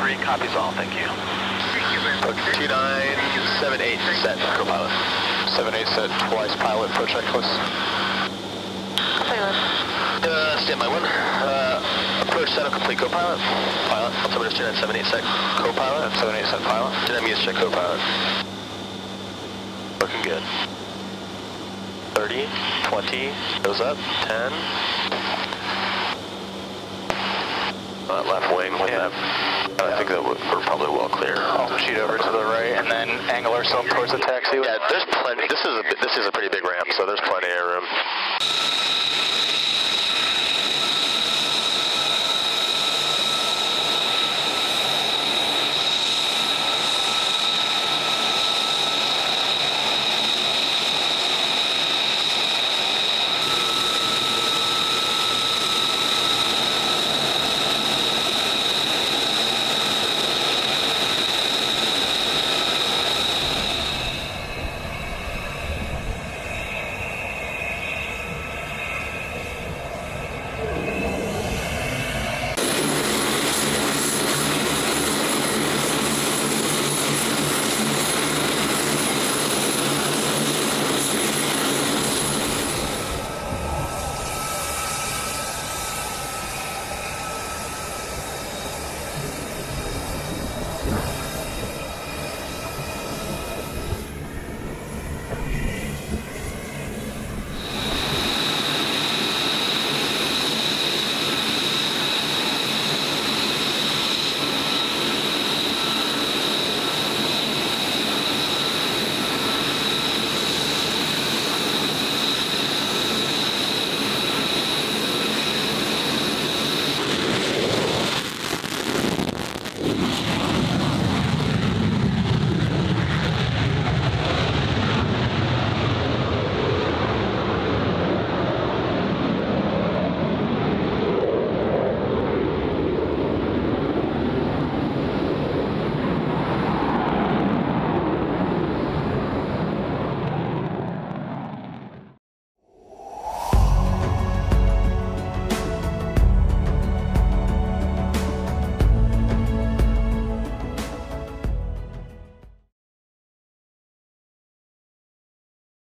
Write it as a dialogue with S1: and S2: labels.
S1: three, copies all, thank you.
S2: 2978 set, co-pilot.
S3: 78 set, twice pilot for checklist.
S2: Uh, standby one. Uh, approach setup complete, co-pilot. Pilot, altimeter 2978 set, co-pilot.
S3: 78 set pilot.
S2: Dynamics check, co-pilot.
S3: Looking good. 30, 20, goes up, 10. Uh, left wing with
S1: Yeah.
S3: that. I think that we're probably well clear.
S1: Also sheet over to the right and then angle ourselves towards the taxi.
S3: Yeah, there's plenty. This is a this is a pretty big ramp, so there's plenty of room.